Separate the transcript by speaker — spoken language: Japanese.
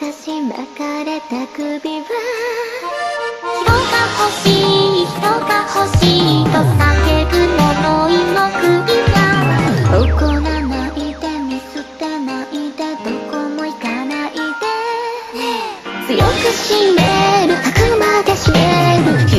Speaker 1: 昔巻かれた首は人が欲しい人が欲しいと叫ぶ物いも首が怒らないで見捨てないでどこも行かないで強く締めるあくまで締める。